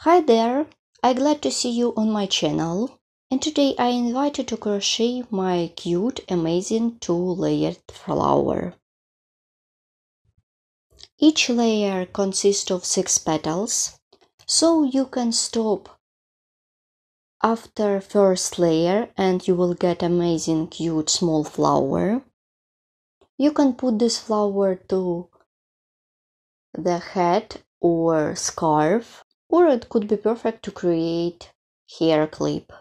Hi there, I'm glad to see you on my channel and today I invite you to crochet my cute amazing two-layered flower. Each layer consists of six petals, so you can stop after first layer and you will get amazing cute small flower. You can put this flower to the head or scarf or it could be perfect to create hair clip.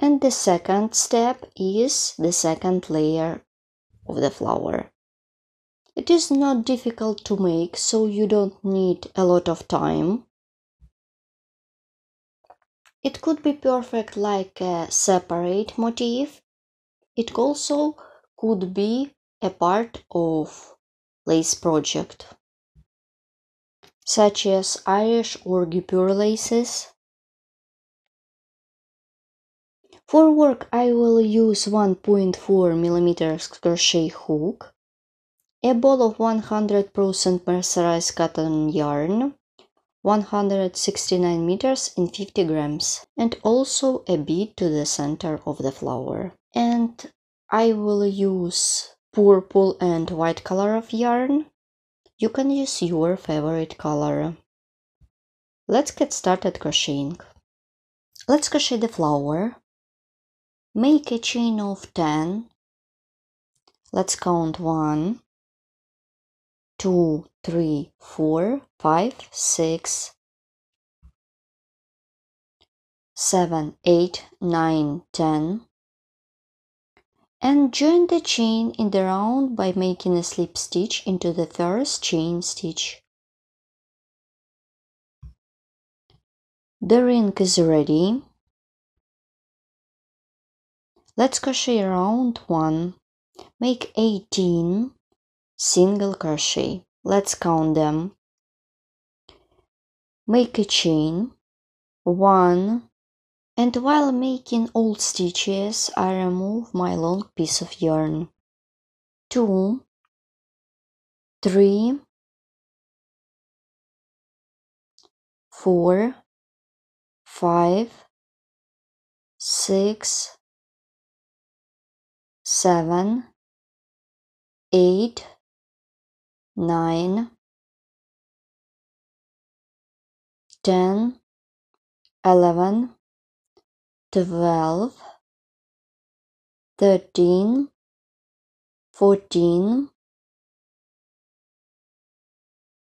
And the second step is the second layer of the flower. It is not difficult to make, so you don't need a lot of time. It could be perfect like a separate motif. It also could be a part of lace project such as Irish or guipure laces. For work I will use 1.4 millimeters crochet hook, a ball of 100% mercerized cotton yarn, 169 meters in 50 grams, and also a bead to the center of the flower. And I will use purple and white color of yarn you can use your favorite color. Let's get started crocheting. Let's crochet the flower. Make a chain of 10. Let's count 1, 2, 3, 4, 5, 6, 7, 8, 9, 10, and join the chain in the round by making a slip stitch into the first chain stitch. The ring is ready. Let's crochet round 1. Make 18 single crochet. Let's count them. Make a chain 1 and while making all stitches I remove my long piece of yarn. Two, three, four, five, six, seven, eight, nine, ten, eleven, twelve, thirteen, fourteen,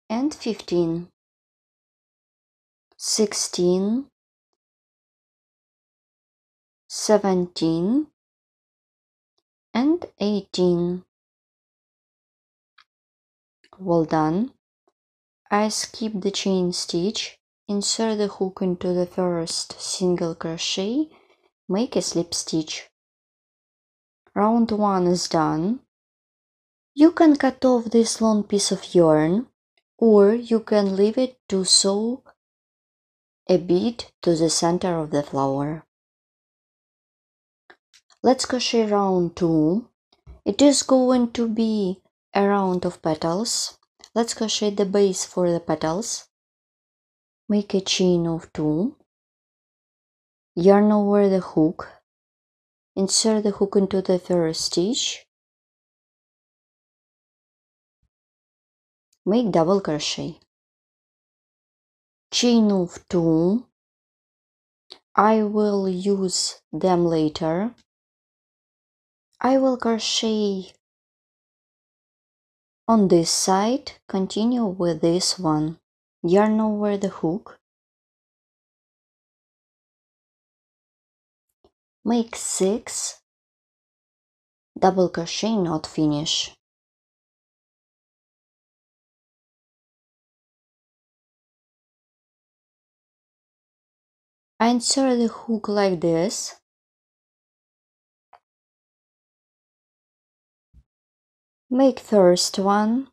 and fifteen, sixteen, seventeen, and eighteen. Well done. I skip the chain stitch Insert the hook into the first single crochet, make a slip stitch. Round 1 is done. You can cut off this long piece of yarn or you can leave it to sew a bead to the center of the flower. Let's crochet round 2. It is going to be a round of petals. Let's crochet the base for the petals make a chain of two. Yarn over the hook. Insert the hook into the first stitch. Make double crochet. Chain of two. I will use them later. I will crochet on this side. Continue with this one yarn over the hook make 6 double crochet not finish. Insert the hook like this. Make first one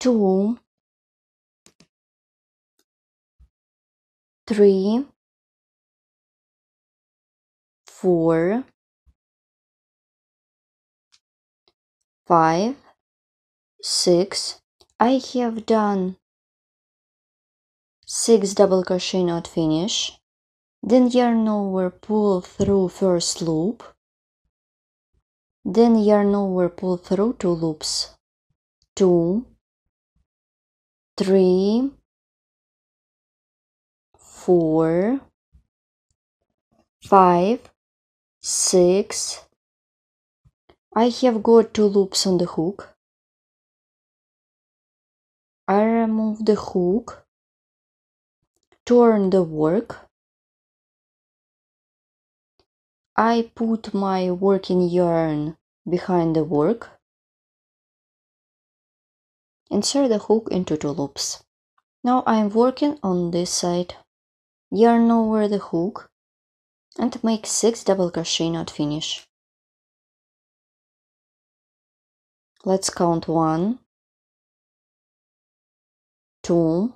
two, three, four, five, six. I have done 6 double crochet not finish. Then yarn over pull through first loop. Then yarn over pull through two loops. Two three four five six. I have got two loops on the hook. I remove the hook turn the work. I put my working yarn behind the work. Insert the hook into two loops. Now I'm working on this side. Yarn over the hook and make 6 double crochet not finish. Let's count 1, 2,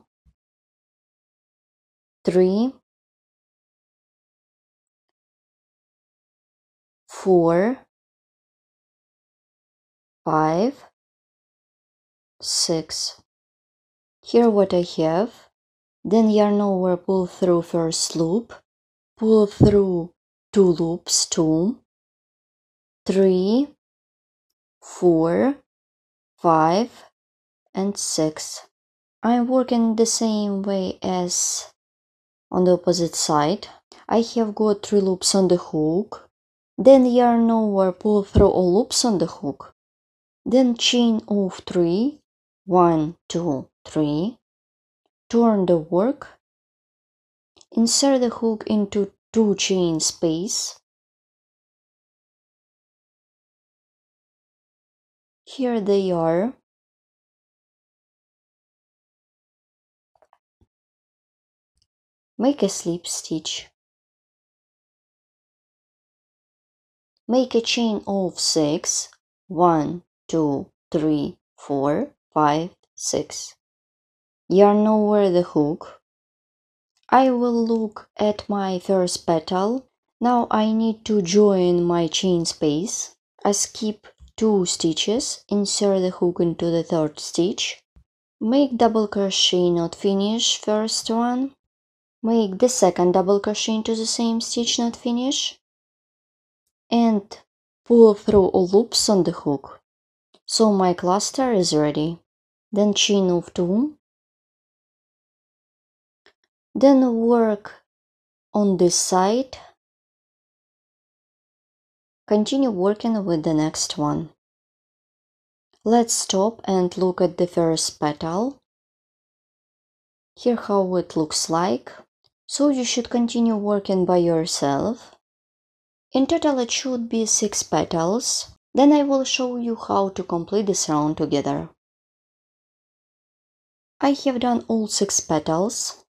3, four, five, six. Here what I have. Then yarn over, pull through first loop, pull through two loops, two, three, four, five, and six. I'm working the same way as on the opposite side. I have got three loops on the hook, then yarn over, pull through all loops on the hook. Then chain of three, one, two, three. Turn the work. Insert the hook into two chain space. Here they are. Make a slip stitch. Make a chain of six. One, two, three, four, five, six. Yarn over the hook. I will look at my first petal. Now I need to join my chain space. I skip two stitches, insert the hook into the third stitch. Make double crochet not finish first one. Make the second double crochet into the same stitch not finish and pull through all loops on the hook. So my cluster is ready. Then chain of 2. Then work on this side. Continue working with the next one. Let's stop and look at the first petal. Here how it looks like. So you should continue working by yourself. In total it should be 6 petals. Then I will show you how to complete this round together. I have done all 6 petals.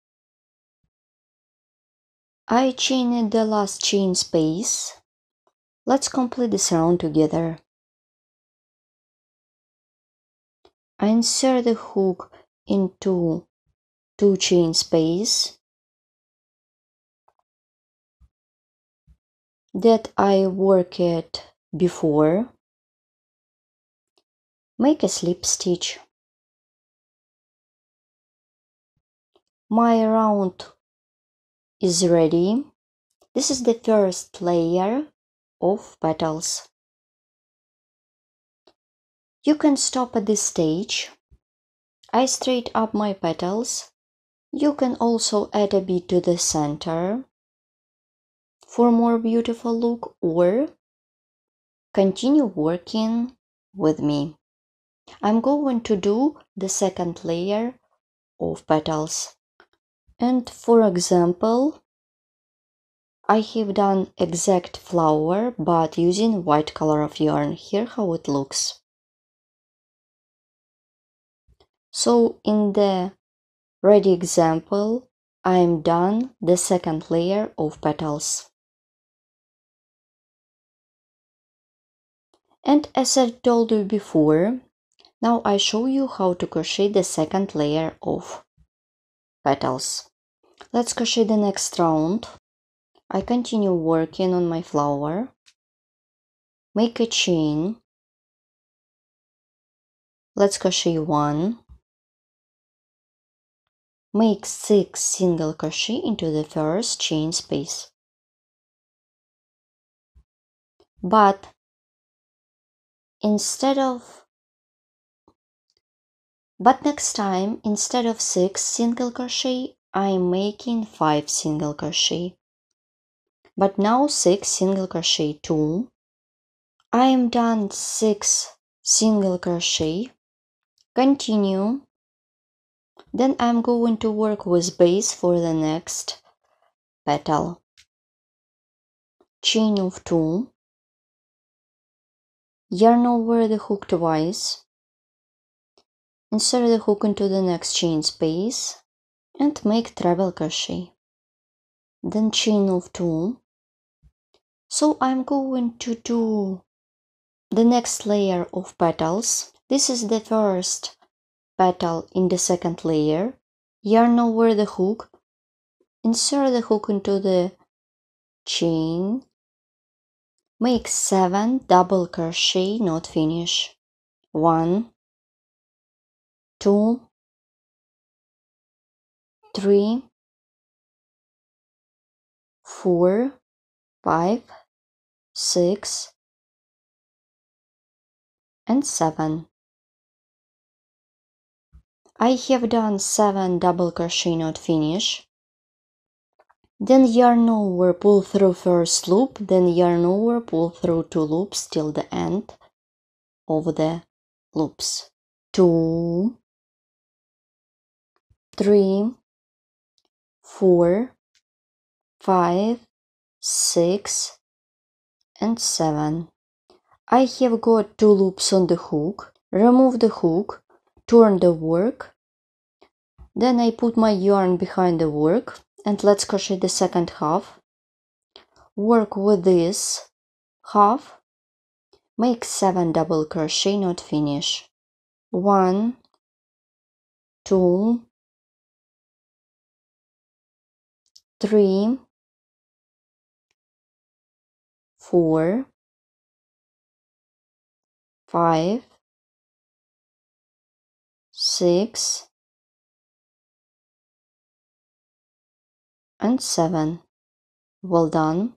I chained the last chain space. Let's complete this round together. I insert the hook into two chain space that I worked before, make a slip stitch. My round is ready. This is the first layer of petals. You can stop at this stage. I straight up my petals. You can also add a bit to the center for more beautiful look or continue working with me. I'm going to do the second layer of petals. And for example, I have done exact flower but using white color of yarn. Here how it looks. So in the ready example, I'm done the second layer of petals. And as I told you before, now I show you how to crochet the second layer of petals. Let's crochet the next round. I continue working on my flower. Make a chain. Let's crochet one, make 6 single crochet into the first chain space but instead of but next time instead of 6 single crochet I'm making 5 single crochet. But now 6 single crochet 2 I am done 6 single crochet. Continue. Then I'm going to work with base for the next petal. Chain of 2 yarn over the hook twice. Insert the hook into the next chain space and make treble crochet. Then chain of two. So I'm going to do the next layer of petals. This is the first petal in the second layer. Yarn over the hook. Insert the hook into the chain. Make 7 double crochet not finish. 1 2 3 4 5 6 and 7 I have done 7 double crochet not finish. Then yarn over pull through first loop then yarn over pull through two loops till the end of the loops. Two three, four, five, six, and seven. I have got two loops on the hook. Remove the hook, turn the work. Then I put my yarn behind the work and let's crochet the second half. Work with this half. Make 7 double crochet, not finish. 1, 2, three, four, five, six, and seven. Well done.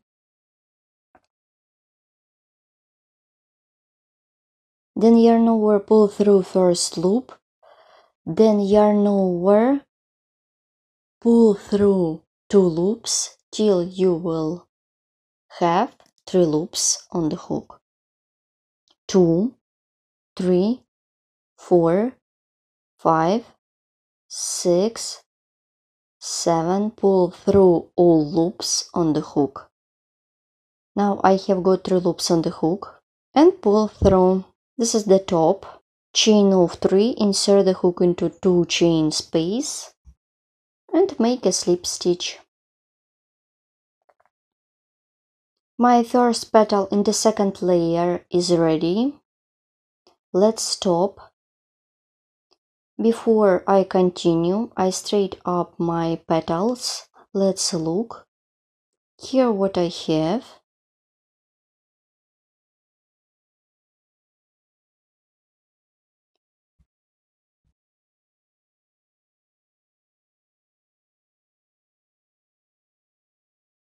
Then yarn over pull through first loop, then yarn over pull through two loops till you will have three loops on the hook. Two, three, four, five, six, seven. Pull through all loops on the hook. Now I have got three loops on the hook and pull through. This is the top. Chain of three, insert the hook into two chain space and make a slip stitch. My first petal in the second layer is ready. Let's stop. Before I continue, I straight up my petals. Let's look. Here what I have.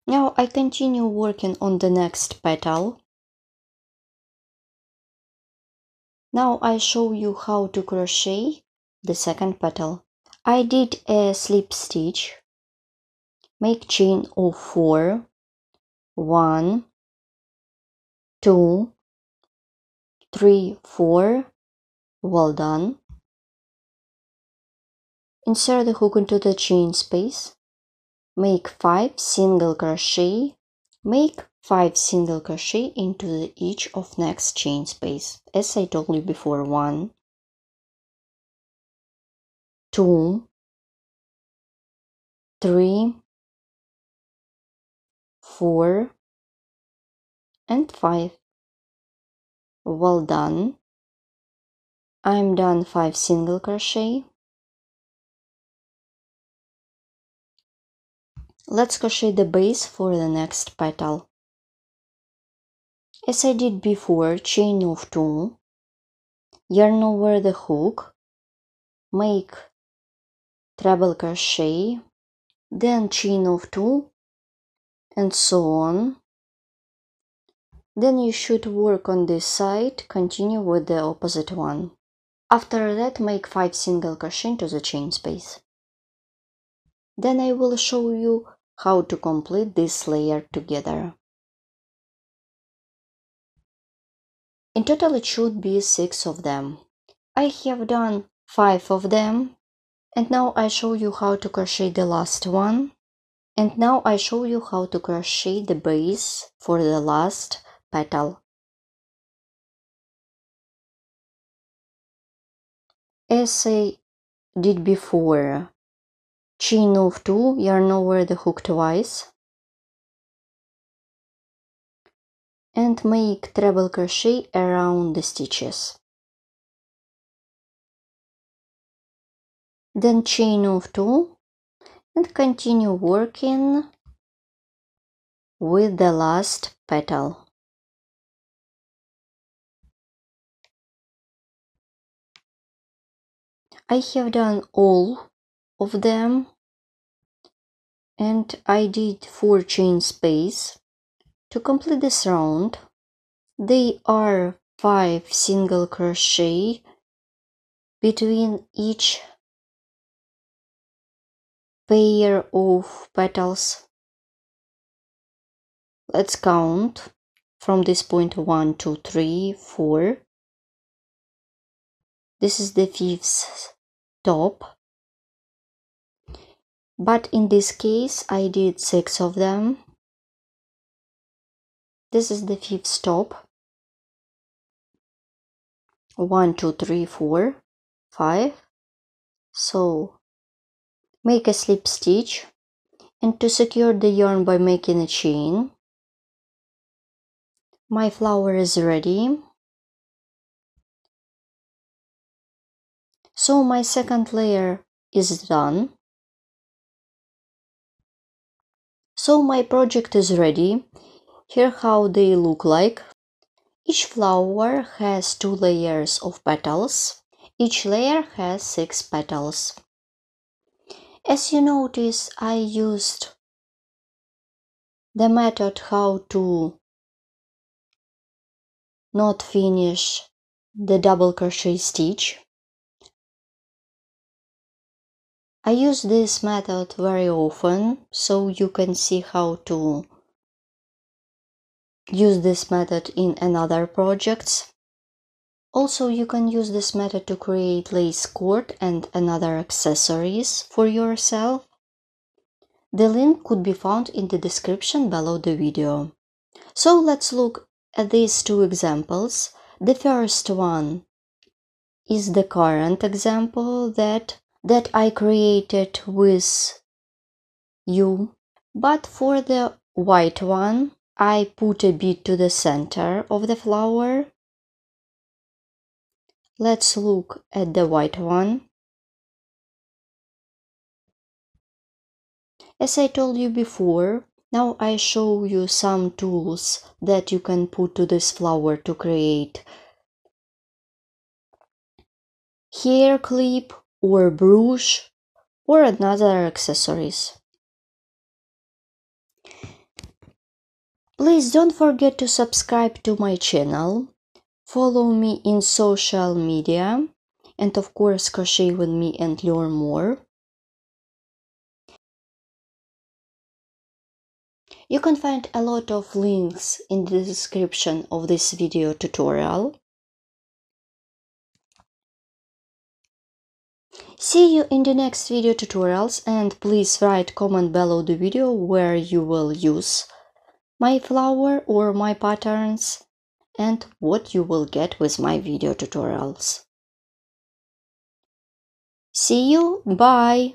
Now I continue working on the next petal. Now I show you how to crochet the second petal. I did a slip stitch. Make chain of four. One, two, three, four. Well done. Insert the hook into the chain space make 5 single crochet. Make 5 single crochet into each of next chain space. As I told you before 1 2 3 4 and 5 well done. I'm done 5 single crochet Let's crochet the base for the next petal. As I did before, chain of 2, yarn over the hook, make treble crochet. Then chain of two. And so on. Then you should work on this side. Continue with the opposite one. After that make 5 single crochet into the chain space. Then I will show you how to complete this layer together in total it should be 6 of them I have done 5 of them and now I show you how to crochet the last one and now I show you how to crochet the base for the last petal. As I did before, chain of 2, yarn over the hook twice and make treble crochet around the stitches. Then chain of 2 and continue working with the last petal. I have done all of them and I did 4 chain space. To complete this round, they are 5 single crochet between each pair of petals. Let's count from this point one, two, three, four. This is the fifth top. But in this case, I did six of them. This is the fifth stop. One, two, three, four, five. So Make a slip stitch and to secure the yarn by making a chain. My flower is ready. So my second layer is done. So my project is ready. Here how they look like. Each flower has two layers of petals. Each layer has six petals. As you notice, I used the method how to not finish the double crochet stitch. I use this method very often so you can see how to use this method in another projects. Also, you can use this method to create lace cord and another accessories for yourself. The link could be found in the description below the video. So let's look at these two examples. The first one is the current example that, that I created with you. But for the white one, I put a bit to the center of the flower Let's look at the white one. As I told you before, now I show you some tools that you can put to this flower to create hair clip or brush or another accessories. Please don't forget to subscribe to my channel Follow me in social media and of course crochet with me and learn more. You can find a lot of links in the description of this video tutorial. See you in the next video tutorials and please write comment below the video where you will use my flower or my patterns and what you will get with my video tutorials. See you, bye!